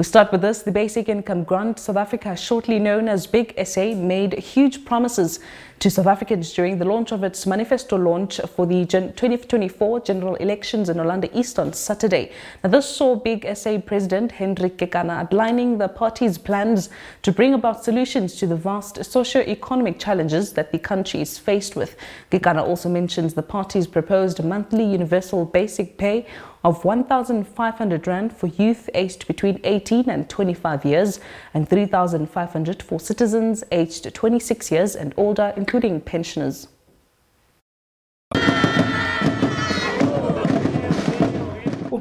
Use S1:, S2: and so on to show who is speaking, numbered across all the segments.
S1: We start with this. The Basic Income Grant South Africa, shortly known as Big SA, made huge promises to South Africans during the launch of its manifesto launch for the 2024 general elections in Orlando East on Saturday. Now, this saw Big SA President Hendrik Kekana outlining the party's plans to bring about solutions to the vast socio-economic challenges that the country is faced with. Kekana also mentions the party's proposed monthly universal basic pay of 1,500 rand for youth aged between 18 and 25 years and 3,500 for citizens aged 26 years and older, including pensioners.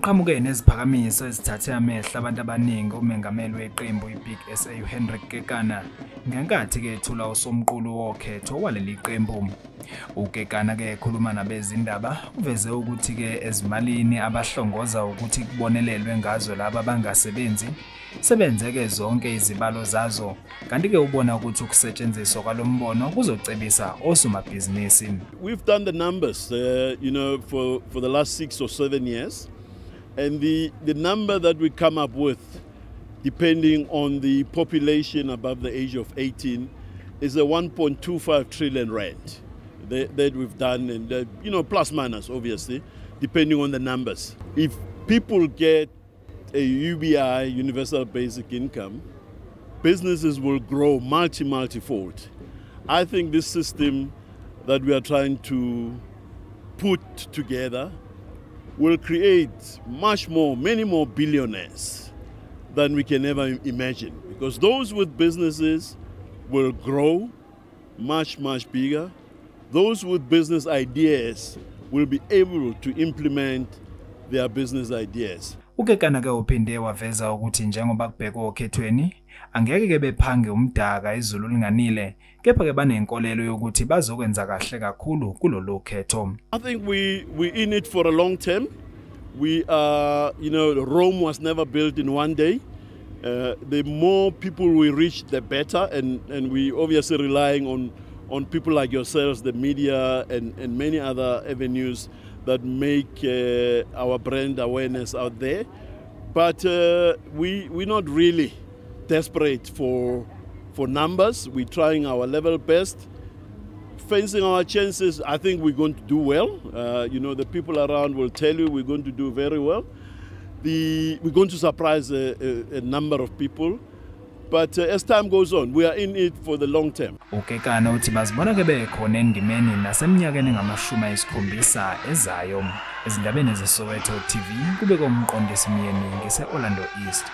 S2: Uqhamuke neziphakamiso ezithathe amehlo abantu abaningi umengameli weqembu iBig SA uHendrik Kekana ngenkathi ke ethula usomqulu wokhetho waleli qembu. uKekana ke ekhuluma nabezindaba uveze ukuthi ke ezimalini abahlongoza ukuthi kubonelelwe ngazo laba bangasebenzi sebenzeke zonke izibalo zazo. Kanti ke ubona ukuthi ukusetshenziswa kwalombono kuzocebisa osomabhizinisi.
S3: We've done the numbers uh, you know for for the last 6 or 7 years. And the the number that we come up with depending on the population above the age of 18 is a 1.25 trillion rand that, that we've done and uh, you know plus minus obviously depending on the numbers. If people get a UBI universal basic income businesses will grow multi multifold. I think this system that we are trying to put together will create much more many more billionaires than we can ever imagine. Because those with businesses will grow much much bigger. Those with business ideas will be able to implement their business ideas
S2: ukekana ke uphinde waveza ukuthi njengoba kubhekwe okhethweni angeke ke bephange umdaka izulu linganile kepha ke banenkolelo yokuthi bazokwenza kahle kakhulu kulolu khetho.
S3: I think we we in it for a long term. We are you know rome was never built in one day. Uh, the more people we reach the better and and we obviously relying on on people like yourselves the media and and many other avenues that make uh, our brand awareness out there. But uh, we, we're not really desperate for, for numbers. We're trying our level best. Fencing our chances, I think we're going to do well. Uh, you know, the people around will tell you we're going to do very well. The, we're going to surprise a, a, a number of people. But uh, as time goes on we are in it for the long term.
S2: Ukekana uthi bazibona ke bekhona endimeni naseminyakeni ngamashumi ayisikhombisa ezayo. Ezindabeni zesoweto tv kube komqondisi myeni ngise-orlando east.